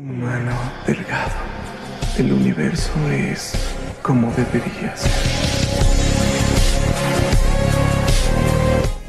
Humano delgado. El universo es como debería ser.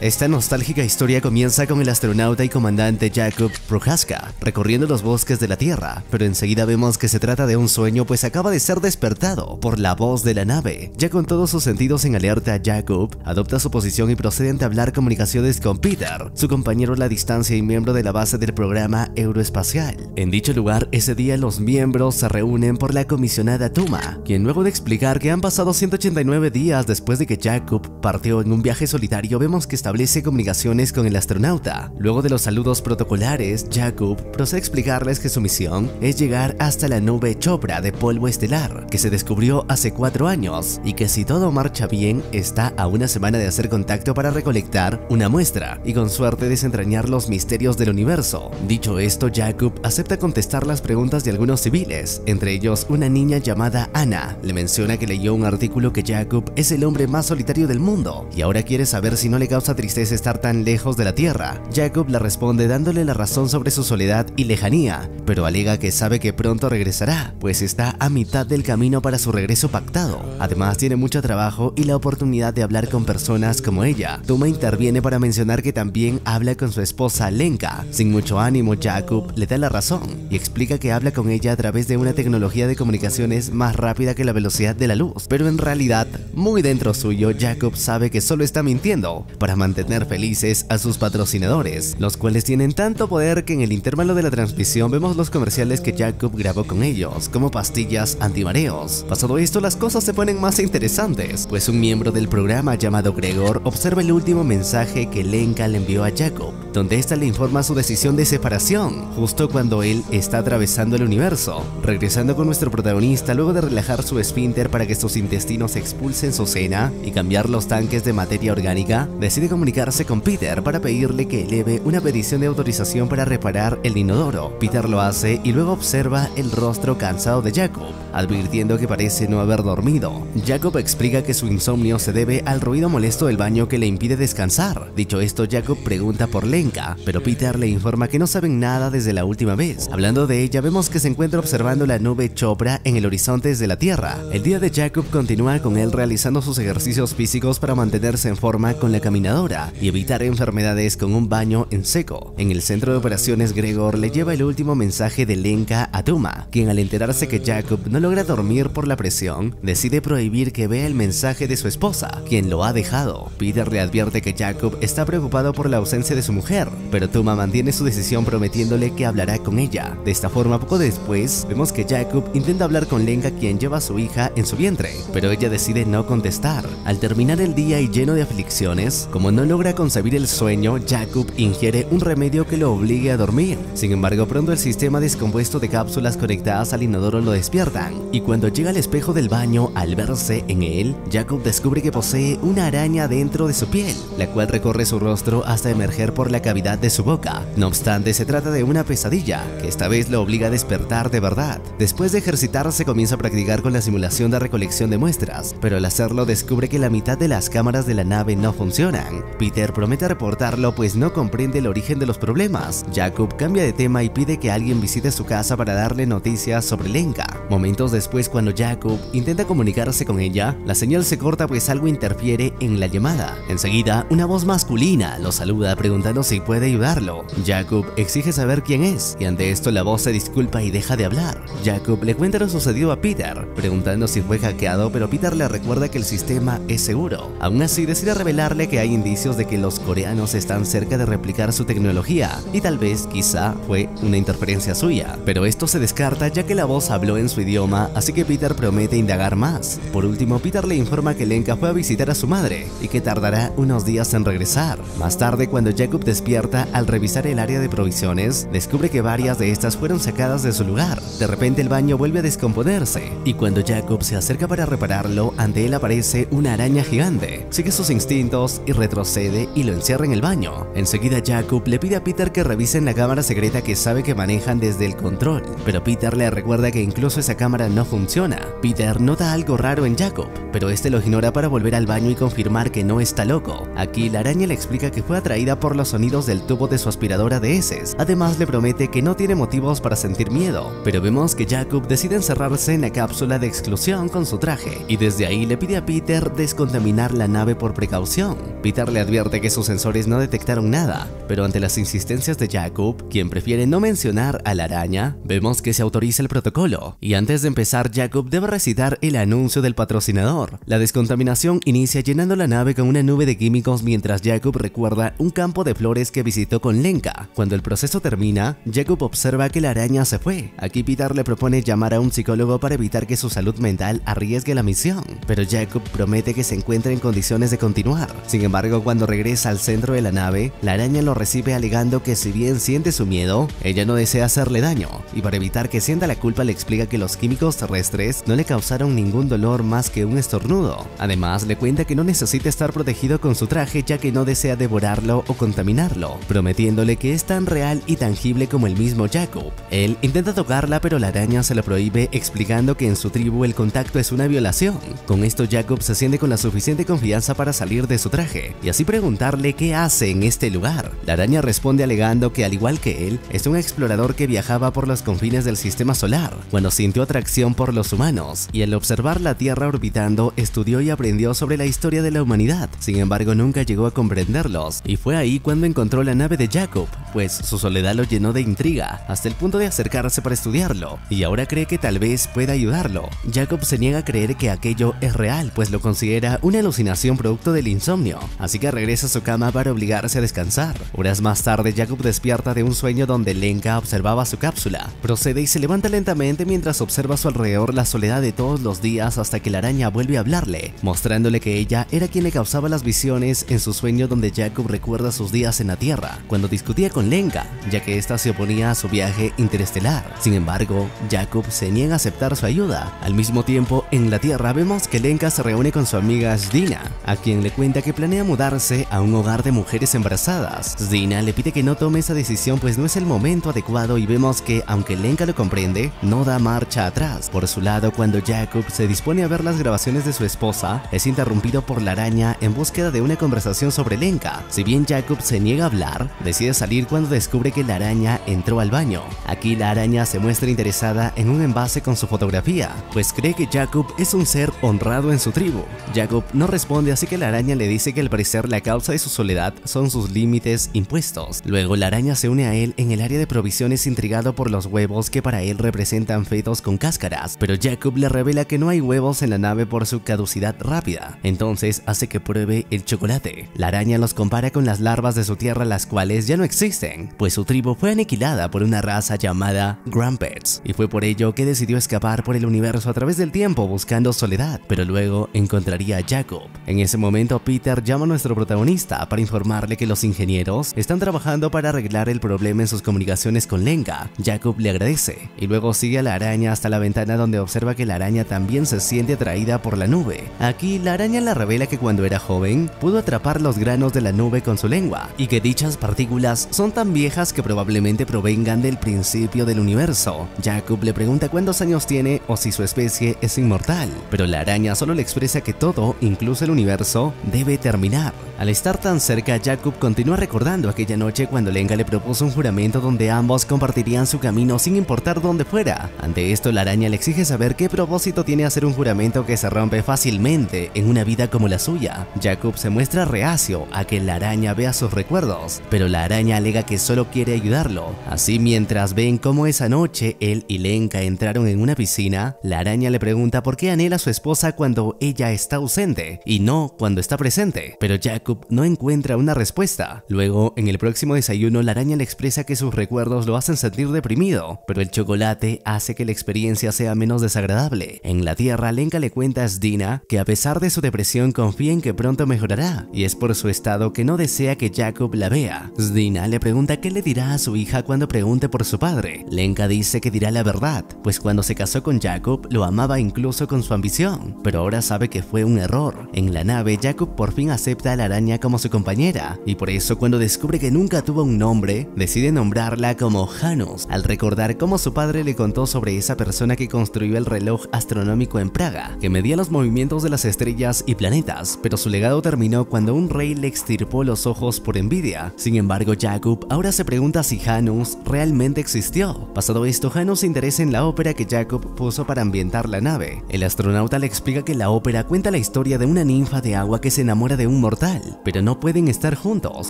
Esta nostálgica historia comienza con el astronauta y comandante Jakub Prohaska recorriendo los bosques de la Tierra, pero enseguida vemos que se trata de un sueño pues acaba de ser despertado por la voz de la nave. Ya con todos sus sentidos en alerta, Jakub adopta su posición y procede a entablar comunicaciones con Peter, su compañero a la distancia y miembro de la base del programa Euroespacial. En dicho lugar, ese día los miembros se reúnen por la comisionada Tuma, quien luego de explicar que han pasado 189 días después de que Jakub partió en un viaje solitario, vemos que está establece comunicaciones con el astronauta. Luego de los saludos protocolares, Jakub procede a explicarles que su misión es llegar hasta la nube Chopra de polvo estelar, que se descubrió hace cuatro años, y que si todo marcha bien, está a una semana de hacer contacto para recolectar una muestra y con suerte desentrañar los misterios del universo. Dicho esto, Jakub acepta contestar las preguntas de algunos civiles, entre ellos una niña llamada Ana. Le menciona que leyó un artículo que Jakub es el hombre más solitario del mundo y ahora quiere saber si no le causa tristeza estar tan lejos de la Tierra. Jacob le responde dándole la razón sobre su soledad y lejanía, pero alega que sabe que pronto regresará, pues está a mitad del camino para su regreso pactado. Además tiene mucho trabajo y la oportunidad de hablar con personas como ella. Tuma interviene para mencionar que también habla con su esposa Lenka. Sin mucho ánimo, Jacob le da la razón y explica que habla con ella a través de una tecnología de comunicaciones más rápida que la velocidad de la luz. Pero en realidad, muy dentro suyo, Jacob sabe que solo está mintiendo para mantener felices a sus patrocinadores, los cuales tienen tanto poder que en el intervalo de la transmisión vemos los comerciales que Jacob grabó con ellos, como pastillas antimareos. Pasado esto, las cosas se ponen más interesantes, pues un miembro del programa llamado Gregor observa el último mensaje que Lenka le envió a Jacob, donde ésta le informa su decisión de separación, justo cuando él está atravesando el universo, regresando con nuestro protagonista luego de relajar su esfínter para que sus intestinos expulsen su cena y cambiar los tanques de materia orgánica, decide comunicarse con Peter para pedirle que eleve una petición de autorización para reparar el inodoro. Peter lo hace y luego observa el rostro cansado de Jacob, advirtiendo que parece no haber dormido. Jacob explica que su insomnio se debe al ruido molesto del baño que le impide descansar. Dicho esto, Jacob pregunta por Lenka, pero Peter le informa que no saben nada desde la última vez. Hablando de ella, vemos que se encuentra observando la nube Chopra en el horizonte desde la Tierra. El día de Jacob continúa con él realizando sus ejercicios físicos para mantenerse en forma con la caminadora y evitar enfermedades con un baño en seco. En el centro de operaciones Gregor le lleva el último mensaje de Lenka a Tuma, quien al enterarse que Jacob no logra dormir por la presión, decide prohibir que vea el mensaje de su esposa, quien lo ha dejado. Peter le advierte que Jacob está preocupado por la ausencia de su mujer, pero Tuma mantiene su decisión prometiéndole que hablará con ella. De esta forma, poco después, vemos que Jacob intenta hablar con Lenka quien lleva a su hija en su vientre, pero ella decide no contestar. Al terminar el día y lleno de aflicciones, como no logra concebir el sueño, Jacob ingiere un remedio que lo obligue a dormir. Sin embargo, pronto el sistema descompuesto de cápsulas conectadas al inodoro lo despiertan, y cuando llega al espejo del baño al verse en él, Jacob descubre que posee una araña dentro de su piel, la cual recorre su rostro hasta emerger por la cavidad de su boca. No obstante, se trata de una pesadilla, que esta vez lo obliga a despertar de verdad. Después de ejercitarse, comienza a practicar con la simulación de recolección de muestras, pero al hacerlo descubre que la mitad de las cámaras de la nave no funcionan, Peter promete reportarlo pues no comprende el origen de los problemas. Jacob cambia de tema y pide que alguien visite su casa para darle noticias sobre Lenka. Momentos después cuando Jacob intenta comunicarse con ella, la señal se corta pues algo interfiere en la llamada. Enseguida, una voz masculina lo saluda preguntando si puede ayudarlo. Jacob exige saber quién es y ante esto la voz se disculpa y deja de hablar. Jacob le cuenta lo sucedido a Peter, preguntando si fue hackeado pero Peter le recuerda que el sistema es seguro. Aún así decide revelarle que hay indicios de que los coreanos están cerca de replicar su tecnología y tal vez quizá fue una interferencia suya, pero esto se descarta ya que la voz habló en su idioma, así que Peter promete indagar más. Por último, Peter le informa que Lenka fue a visitar a su madre y que tardará unos días en regresar. Más tarde, cuando Jacob despierta al revisar el área de provisiones, descubre que varias de estas fueron sacadas de su lugar. De repente el baño vuelve a descomponerse y cuando Jacob se acerca para repararlo, ante él aparece una araña gigante. Sigue sus instintos y retrocede procede y lo encierra en el baño. Enseguida Jacob le pide a Peter que revisen la cámara secreta que sabe que maneja trabajan desde el control, pero Peter le recuerda que incluso esa cámara no funciona. Peter nota algo raro en Jacob, pero este lo ignora para volver al baño y confirmar que no está loco. Aquí la araña le explica que fue atraída por los sonidos del tubo de su aspiradora de heces. Además le promete que no tiene motivos para sentir miedo, pero vemos que Jacob decide encerrarse en la cápsula de exclusión con su traje y desde ahí le pide a Peter descontaminar la nave por precaución. Peter le advierte que sus sensores no detectaron nada, pero ante las insistencias de Jacob, quien prefiere no mencionar a la araña, vemos que se autoriza el protocolo y antes de empezar Jacob debe recitar el anuncio del patrocinador. La descontaminación inicia llenando la nave con una nube de químicos mientras Jacob recuerda un campo de flores que visitó con Lenka. Cuando el proceso termina, Jacob observa que la araña se fue. Aquí Peter le propone llamar a un psicólogo para evitar que su salud mental arriesgue la misión, pero Jacob promete que se encuentra en condiciones de continuar. Sin embargo, cuando regresa al centro de la nave, la araña lo recibe alegando que si bien siente su miedo, ella no desea hacerle daño, y para evitar que sienta la culpa le explica que los químicos terrestres no le causaron ningún dolor más que un estornudo. Además, le cuenta que no necesita estar protegido con su traje ya que no desea devorarlo o contaminarlo, prometiéndole que es tan real y tangible como el mismo Jacob. Él intenta tocarla pero la araña se lo prohíbe explicando que en su tribu el contacto es una violación. Con esto Jacob se siente con la suficiente confianza para salir de su traje así preguntarle qué hace en este lugar. La araña responde alegando que al igual que él, es un explorador que viajaba por los confines del sistema solar cuando sintió atracción por los humanos y al observar la Tierra orbitando estudió y aprendió sobre la historia de la humanidad. Sin embargo, nunca llegó a comprenderlos y fue ahí cuando encontró la nave de Jacob, pues su soledad lo llenó de intriga hasta el punto de acercarse para estudiarlo y ahora cree que tal vez pueda ayudarlo. Jacob se niega a creer que aquello es real, pues lo considera una alucinación producto del insomnio, que regresa a su cama para obligarse a descansar. Horas más tarde, Jacob despierta de un sueño donde Lenka observaba su cápsula. Procede y se levanta lentamente mientras observa a su alrededor la soledad de todos los días hasta que la araña vuelve a hablarle, mostrándole que ella era quien le causaba las visiones en su sueño donde Jacob recuerda sus días en la Tierra, cuando discutía con Lenka, ya que ésta se oponía a su viaje interestelar. Sin embargo, Jacob se niega a aceptar su ayuda. Al mismo tiempo, en la Tierra vemos que Lenka se reúne con su amiga Zdina, a quien le cuenta que planea a un hogar de mujeres embarazadas. Zdina le pide que no tome esa decisión pues no es el momento adecuado y vemos que, aunque Lenka lo comprende, no da marcha atrás. Por su lado, cuando Jacob se dispone a ver las grabaciones de su esposa, es interrumpido por la araña en búsqueda de una conversación sobre Lenka. Si bien Jacob se niega a hablar, decide salir cuando descubre que la araña entró al baño. Aquí la araña se muestra interesada en un envase con su fotografía, pues cree que Jacob es un ser honrado en su tribu. Jacob no responde así que la araña le dice que al parecer la causa de su soledad son sus límites impuestos. Luego la araña se une a él en el área de provisiones intrigado por los huevos que para él representan fetos con cáscaras, pero Jacob le revela que no hay huevos en la nave por su caducidad rápida, entonces hace que pruebe el chocolate. La araña los compara con las larvas de su tierra las cuales ya no existen, pues su tribu fue aniquilada por una raza llamada Grumpets, y fue por ello que decidió escapar por el universo a través del tiempo buscando soledad, pero luego encontraría a Jacob. En ese momento Peter llama a nuestro protagonista para informarle que los ingenieros están trabajando para arreglar el problema en sus comunicaciones con Lenka. Jacob le agradece y luego sigue a la araña hasta la ventana donde observa que la araña también se siente atraída por la nube. Aquí la araña le revela que cuando era joven pudo atrapar los granos de la nube con su lengua y que dichas partículas son tan viejas que probablemente provengan del principio del universo. Jacob le pregunta cuántos años tiene o si su especie es inmortal, pero la araña solo le expresa que todo, incluso el universo, debe terminar. Al estar tan cerca, Jacob continúa recordando aquella noche cuando Lenka le propuso un juramento donde ambos compartirían su camino sin importar dónde fuera. Ante esto, la araña le exige saber qué propósito tiene hacer un juramento que se rompe fácilmente en una vida como la suya. Jacob se muestra reacio a que la araña vea sus recuerdos, pero la araña alega que solo quiere ayudarlo. Así, mientras ven cómo esa noche él y Lenka entraron en una piscina, la araña le pregunta por qué anhela a su esposa cuando ella está ausente y no cuando está presente, pero Jacob no encuentra una respuesta. Luego, en el próximo desayuno, la araña le expresa que sus recuerdos lo hacen sentir deprimido, pero el chocolate hace que la experiencia sea menos desagradable. En la Tierra, Lenka le cuenta a Sdina que a pesar de su depresión confía en que pronto mejorará, y es por su estado que no desea que Jacob la vea. Sdina le pregunta qué le dirá a su hija cuando pregunte por su padre. Lenka dice que dirá la verdad, pues cuando se casó con Jacob lo amaba incluso con su ambición, pero ahora sabe que fue un error. En la nave, Jacob por fin acepta la araña como su compañera, y por eso cuando descubre que nunca tuvo un nombre, decide nombrarla como Janus al recordar cómo su padre le contó sobre esa persona que construyó el reloj astronómico en Praga, que medía los movimientos de las estrellas y planetas, pero su legado terminó cuando un rey le extirpó los ojos por envidia. Sin embargo, Jakub ahora se pregunta si Janus realmente existió. Pasado esto, Janus se interesa en la ópera que Jacob puso para ambientar la nave. El astronauta le explica que la ópera cuenta la historia de una ninfa de agua que se enamora de un mortal, pero no pueden estar juntos.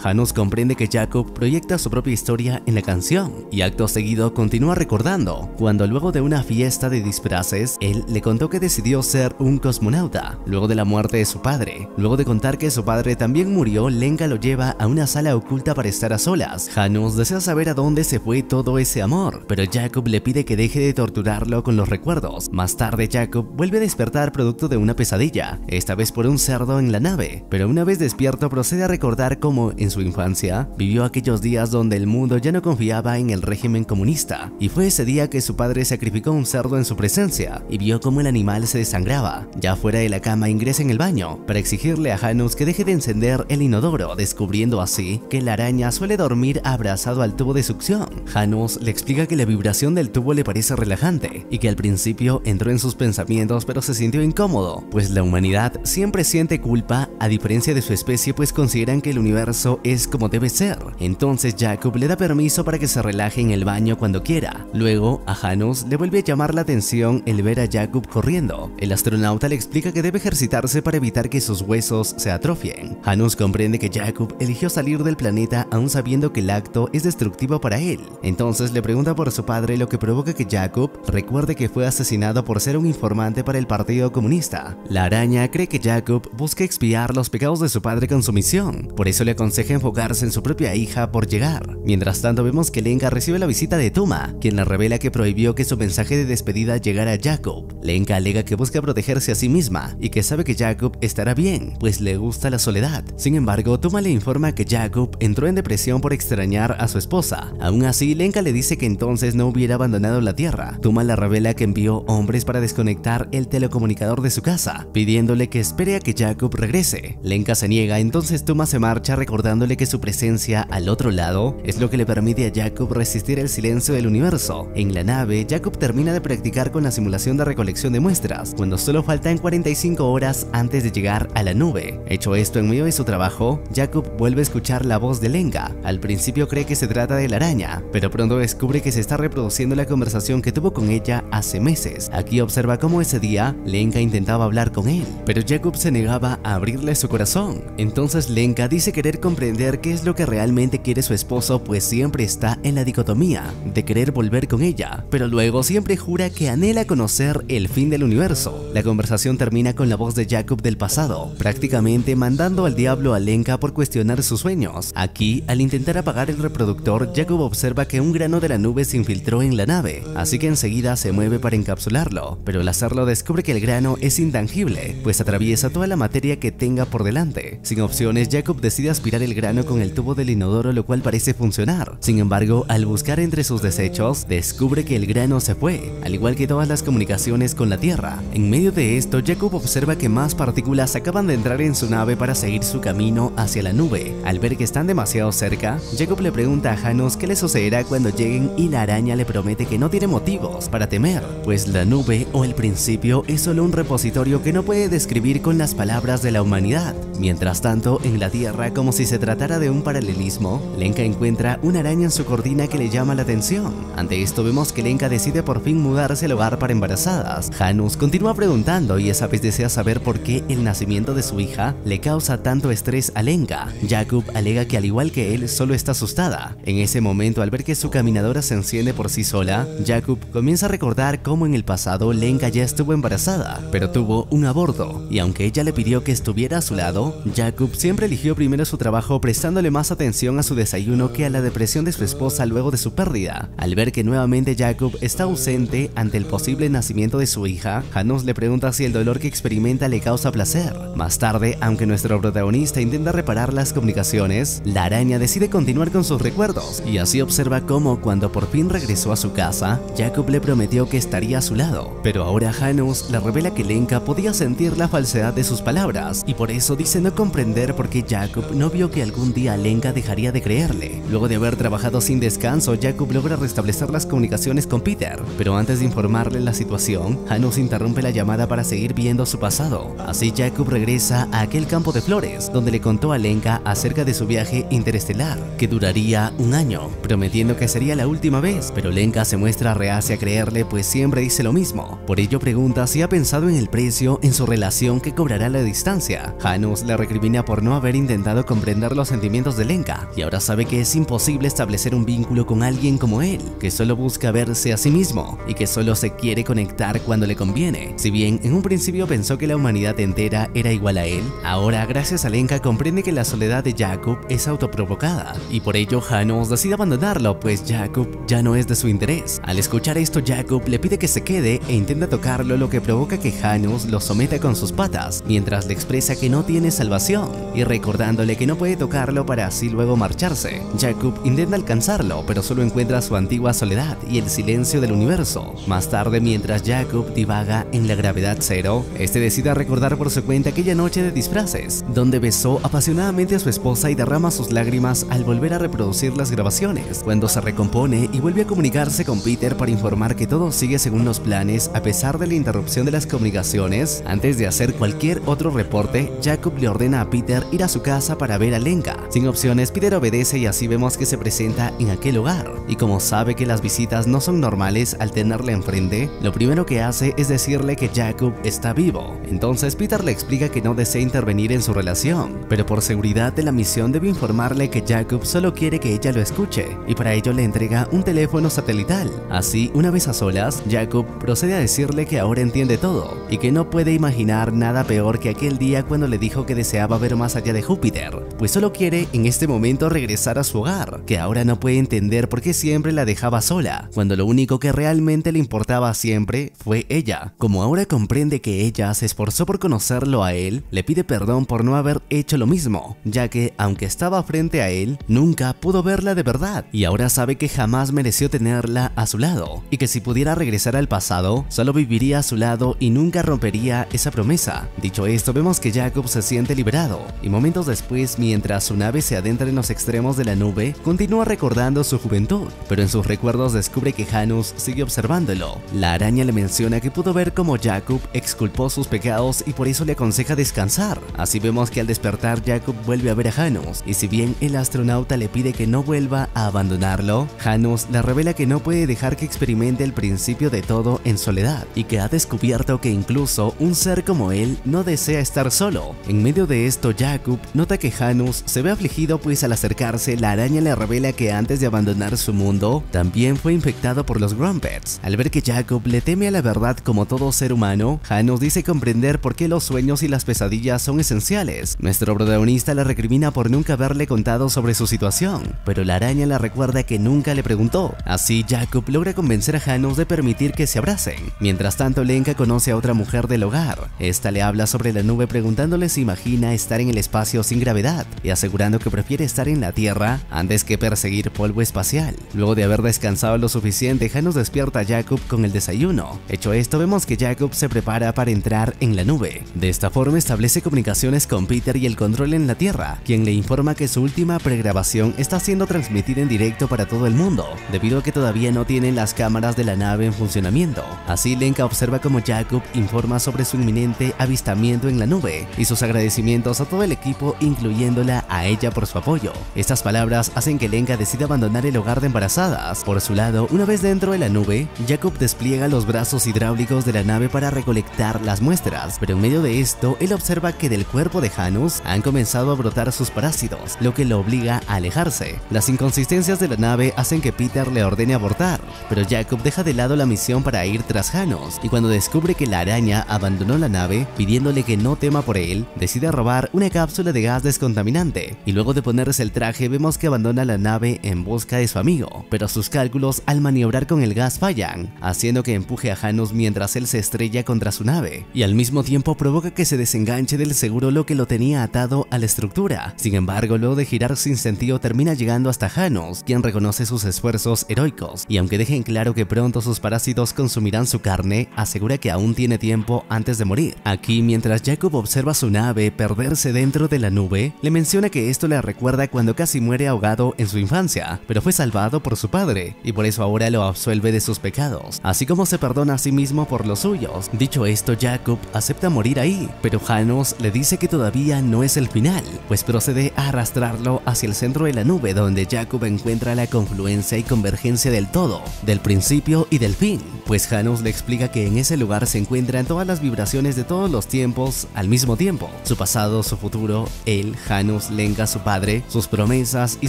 Janus comprende que Jacob proyecta su propia historia en la canción, y acto seguido continúa recordando, cuando luego de una fiesta de disfraces, él le contó que decidió ser un cosmonauta, luego de la muerte de su padre. Luego de contar que su padre también murió, Lenka lo lleva a una sala oculta para estar a solas. Janus desea saber a dónde se fue todo ese amor, pero Jacob le pide que deje de torturarlo con los recuerdos. Más tarde, Jacob vuelve a despertar producto de una pesadilla, esta vez por un cerdo en la nave, pero una despierto procede a recordar cómo, en su infancia, vivió aquellos días donde el mundo ya no confiaba en el régimen comunista, y fue ese día que su padre sacrificó un cerdo en su presencia y vio cómo el animal se desangraba. Ya fuera de la cama ingresa en el baño para exigirle a Janus que deje de encender el inodoro, descubriendo así que la araña suele dormir abrazado al tubo de succión. Janus le explica que la vibración del tubo le parece relajante y que al principio entró en sus pensamientos pero se sintió incómodo, pues la humanidad siempre siente culpa a diferencia de su especie pues consideran que el universo es como debe ser. Entonces Jacob le da permiso para que se relaje en el baño cuando quiera. Luego a Janus le vuelve a llamar la atención el ver a Jacob corriendo. El astronauta le explica que debe ejercitarse para evitar que sus huesos se atrofien. Janus comprende que Jacob eligió salir del planeta aún sabiendo que el acto es destructivo para él. Entonces le pregunta por su padre lo que provoca que Jacob recuerde que fue asesinado por ser un informante para el Partido Comunista. La araña cree que Jacob busca expiar los pecados de su padre con su misión, por eso le aconseja enfocarse en su propia hija por llegar. Mientras tanto vemos que Lenka recibe la visita de Tuma, quien le revela que prohibió que su mensaje de despedida llegara a Jacob. Lenka alega que busca protegerse a sí misma y que sabe que Jacob estará bien, pues le gusta la soledad. Sin embargo, Tuma le informa que Jacob entró en depresión por extrañar a su esposa. Aún así, Lenka le dice que entonces no hubiera abandonado la Tierra. Tuma le revela que envió hombres para desconectar el telecomunicador de su casa, pidiéndole que espere a que Jacob regrese. Lenka se niega, entonces Tuma se marcha recordándole que su presencia al otro lado es lo que le permite a Jacob resistir el silencio del universo. En la nave, Jacob termina de practicar con la simulación de recolección de muestras, cuando solo faltan 45 horas antes de llegar a la nube. Hecho esto en medio de su trabajo, Jacob vuelve a escuchar la voz de Lenka. Al principio cree que se trata de la araña, pero pronto descubre que se está reproduciendo la conversación que tuvo con ella hace meses. Aquí observa cómo ese día Lenka intentaba hablar con él, pero Jacob se negaba a abrirle su corazón. Entonces Lenka dice querer comprender qué es lo que realmente quiere su esposo, pues siempre está en la dicotomía de querer volver con ella, pero luego siempre jura que anhela conocer el fin del universo. La conversación termina con la voz de Jacob del pasado, prácticamente mandando al diablo a Lenka por cuestionar sus sueños. Aquí, al intentar apagar el reproductor, Jacob observa que un grano de la nube se infiltró en la nave, así que enseguida se mueve para encapsularlo, pero al hacerlo descubre que el grano es intangible, pues atraviesa toda la materia que tenga por delante. Sin opciones, Jacob decide aspirar el grano con el tubo del inodoro, lo cual parece funcionar. Sin embargo, al buscar entre sus desechos, descubre que el grano se fue, al igual que todas las comunicaciones con la Tierra. En medio de esto, Jacob observa que más partículas acaban de entrar en su nave para seguir su camino hacia la nube. Al ver que están demasiado cerca, Jacob le pregunta a Janos qué le sucederá cuando lleguen y la araña le promete que no tiene motivos para temer, pues la nube o el principio es solo un repositorio que no puede describir con las palabras de la humanidad. Mientras tanto, en la Tierra, como si se tratara de un paralelismo, Lenka encuentra una araña en su cortina que le llama la atención. Ante esto vemos que Lenka decide por fin mudarse al hogar para embarazadas. Janus continúa preguntando y esa vez desea saber por qué el nacimiento de su hija le causa tanto estrés a Lenka. Jacob alega que al igual que él, solo está asustada. En ese momento, al ver que su caminadora se enciende por sí sola, Jacob comienza a recordar cómo en el pasado Lenka ya estuvo embarazada, pero tuvo un aborto, y aunque ella le pidió que estuviera a su lado, Jacob siempre eligió primero su trabajo prestándole más atención a su desayuno que a la depresión de su esposa luego de su pérdida. Al ver que nuevamente Jacob está ausente ante el posible nacimiento de su hija, Janus le pregunta si el dolor que experimenta le causa placer. Más tarde, aunque nuestro protagonista intenta reparar las comunicaciones, la araña decide continuar con sus recuerdos y así observa cómo cuando por fin regresó a su casa, Jacob le prometió que estaría a su lado, pero ahora Janus le revela que Lenka podía sentir la falsedad de sus palabras y por eso dice no comprender por qué Jacob no vio que algún día Lenka dejaría de creerle. Luego de haber trabajado sin descanso Jacob logra restablecer las comunicaciones con Peter, pero antes de informarle la situación, Hanus interrumpe la llamada para seguir viendo su pasado. Así Jacob regresa a aquel campo de flores, donde le contó a Lenka acerca de su viaje interestelar, que duraría un año, prometiendo que sería la última vez, pero Lenka se muestra reacia a creerle pues siempre dice lo mismo. Por ello pregunta si ha pensado en el precio en su relación que cobrará la distancia. Hanus le recrimina por no haber intentado comprender los sentimientos de Lenka y ahora sabe que es imposible establecer un vínculo con alguien como él, que solo busca verse a sí mismo y que solo se quiere conectar cuando le conviene. Si bien en un principio pensó que la humanidad entera era igual a él, ahora gracias a Lenka comprende que la soledad de Jacob es autoprovocada y por ello Hanus decide abandonarlo pues Jacob ya no es de su interés. Al escuchar esto Jacob le pide que se quede e intenta tocarlo lo que provoca que Hanus lo someta con sus patas mientras le expresa que no tiene salvación y recordándole que no puede tocarlo para así luego marcharse. Jacob intenta alcanzarlo pero solo encuentra su antigua soledad y el silencio del universo. Más tarde mientras Jacob divaga en la gravedad cero, este decide recordar por su cuenta aquella noche de disfraces, donde besó apasionadamente a su esposa y derrama sus lágrimas al volver a reproducir las grabaciones. Cuando se recompone y vuelve a comunicarse con Peter para informar que todo sigue según los planes a pesar de la interrupción de las comunicaciones, antes de hacer cualquier otro reporte, Jacob le ordena a Peter ir a su casa para ver a Lenka. Sin opciones, Peter obedece y así vemos que se presenta en aquel lugar. Y como sabe que las visitas no son normales al tenerle enfrente, lo primero que hace es decirle que Jacob está vivo. Entonces Peter le explica que no desea intervenir en su relación, pero por seguridad de la misión debe informarle que Jacob solo quiere que ella lo escuche, y para ello le entrega un teléfono satelital. Así, una vez a solas, Jacob procede a decirle que ahora entiende todo, y que no puede imaginar nada peor que aquel día cuando le dijo que deseaba ver más allá de Júpiter, pues solo quiere en este momento regresar a su hogar, que ahora no puede entender por qué siempre la dejaba sola, cuando lo único que realmente le importaba siempre fue ella. Como ahora comprende que ella se esforzó por conocerlo a él, le pide perdón por no haber hecho lo mismo, ya que aunque estaba frente a él, nunca pudo verla de verdad, y ahora sabe que jamás mereció tenerla a su lado, y que si pudiera regresar al pasado, solo viviría a su lado y nunca rompería esa promesa. Dicho esto, vemos que Jacob se siente liberado, y momentos después, mientras su nave se adentra en los extremos de la nube, continúa recordando su juventud, pero en sus recuerdos descubre que Janus sigue observándolo. La araña le menciona que pudo ver cómo Jacob exculpó sus pecados y por eso le aconseja descansar. Así vemos que al despertar Jacob vuelve a ver a Janus, y si bien el astronauta le pide que no vuelva a abandonarlo, Janus le revela que no puede dejar que experimente el principio de todo en soledad, y que ha descubierto que incluso un ser como él no desea estar solo. En medio de esto, Jacob nota que Janus se ve afligido pues al acercarse la araña le revela que antes de abandonar su mundo, también fue infectado por los Grumpets. Al ver que Jacob le teme a la verdad como todo ser humano, Janus dice comprender por qué los sueños y las pesadillas son esenciales. Nuestro protagonista la recrimina por nunca haberle contado sobre su situación, pero la araña le recuerda que nunca le preguntó. Así, Jacob logra convencer a Janus de permitir que se abracen. Mientras tanto, Lenka conoce a otra mujer del hogar. Esta le habla sobre la nube preguntándole si imagina estar en el espacio sin gravedad y asegurando que prefiere estar en la Tierra antes que perseguir polvo espacial. Luego de haber descansado lo suficiente, Janus despierta a Jacob con el desayuno. Hecho esto, vemos que Jacob se prepara para entrar en la nube. De esta forma establece comunicaciones con Peter y el control en la Tierra, quien le informa que su última pregrabación está siendo transmitida en directo para todo el mundo, debido a que todavía no tienen las cámaras de la nave en funcionamiento. Así Lenka observa como Jacob informa sobre su inminente avistamiento en la nube y sus agradecimientos a todo el equipo incluyéndola a ella por su apoyo. Estas palabras hacen que Lenka decida abandonar el hogar de embarazadas. Por su lado, una vez dentro de la nube, Jacob despliega los brazos hidráulicos de la nave para recolectar las muestras, pero en medio de esto, él observa que del cuerpo de Janus han comenzado a brotar sus parásitos, lo que lo obliga a alejarse. Las inconsistencias de la nave hacen que Peter le ordene abortar, pero Jacob deja de lado la misión para ir tras Janus, y cuando descubre que la araña abandonó la nave, pidiéndole que no tema por él, decide robar una cápsula de gas descontaminante, y luego de ponerse el traje vemos que abandona la nave en busca de su amigo, pero sus cálculos al maniobrar con el gas fallan, haciendo que empuje a Janus mientras él se estrella contra su nave, y al mismo tiempo provoca que se desenganche del seguro lo que lo tenía atado a la estructura. Sin embargo, luego de girar sin sentido termina llegando hasta Janus, quien reconoce sus esfuerzos heroicos, y aunque dejen claro que pronto sus parásitos consumirán su carne, asegura que aún tiene tiempo antes de morir. Aquí, mientras Jacob observa su nave perderse dentro de la nube, le menciona que esto le recuerda cuando casi muere ahogado en su infancia, pero fue salvado por su padre y por eso ahora lo absuelve de sus pecados, así como se perdona a sí mismo por los suyos. Dicho esto, Jacob acepta morir ahí, pero Janos le dice que todavía no es el final, pues procede a arrastrarlo hacia el centro de la nube donde Jacob encuentra la confluencia y convergencia del todo, del principio y del fin, pues Janos le explica que en ese lugar se encuentran todas las vibraciones de todos los tiempos al mismo tiempo, su pasado, su futuro, él, Janus, Lenga, su padre, sus promesas y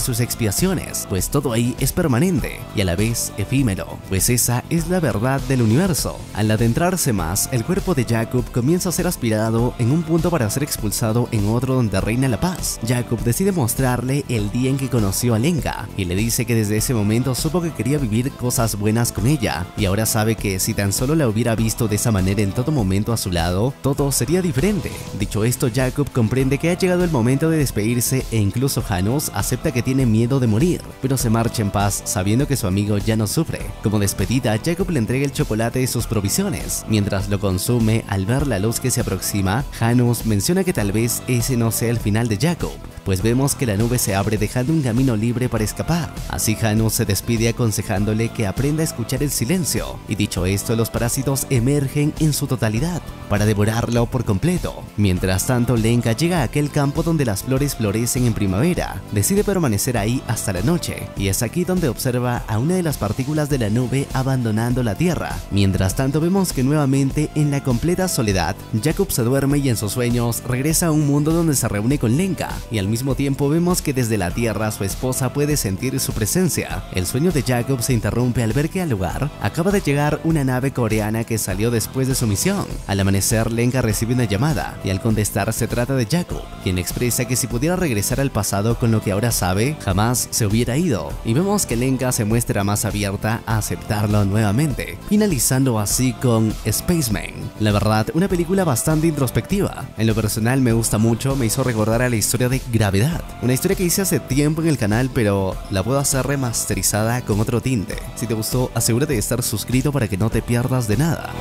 sus expiaciones, pues todo ahí es permanente y a la vez efímero, pues esa es la verdad del universo. Al adentrarse más, el cuerpo de Jacob comienza a ser aspirado en un punto para ser expulsado en otro donde reina la paz. Jacob decide mostrarle el día en que conoció a Lenga y le dice que desde ese momento supo que quería vivir cosas buenas con ella y ahora sabe que si tan solo la hubiera visto de esa manera en todo momento a su lado, todo sería diferente. Dicho esto, Jacob comprende que ha llegado el momento de despedirse e incluso Janos acepta que tiene miedo de morir, pero se marcha en paz sabiendo que su amigo ya no sufre. Como despedida, Jacob le entrega el chocolate y sus provisiones. Mientras lo consume, al ver la luz que se aproxima, Janos menciona que tal vez ese no sea el final de Jacob, pues vemos que la nube se abre dejando un camino libre para escapar. Así Janus se despide aconsejándole que aprenda a escuchar el silencio, dicho esto los parásitos emergen en su totalidad para devorarlo por completo. Mientras tanto Lenka llega a aquel campo donde las flores florecen en primavera, decide permanecer ahí hasta la noche, y es aquí donde observa a una de las partículas de la nube abandonando la Tierra. Mientras tanto vemos que nuevamente en la completa soledad, Jacob se duerme y en sus sueños regresa a un mundo donde se reúne con Lenka, y al mismo tiempo vemos que desde la Tierra su esposa puede sentir su presencia. El sueño de Jacob se interrumpe al ver que al lugar acaba de llegar una nave coreana que salió después de su misión. Al amanecer, Lenka recibe una llamada y al contestar se trata de Jacob, quien expresa que si pudiera regresar al pasado con lo que ahora sabe, jamás se hubiera ido. Y vemos que Lenka se muestra más abierta a aceptarlo nuevamente, finalizando así con Spaceman. La verdad, una película bastante introspectiva. En lo personal me gusta mucho, me hizo recordar a la historia de Gravedad, una historia que hice hace tiempo en el canal, pero la puedo hacer remasterizada con otro tinte. Si te gustó, asegúrate de estar suscrito para que no te pierdas de nada.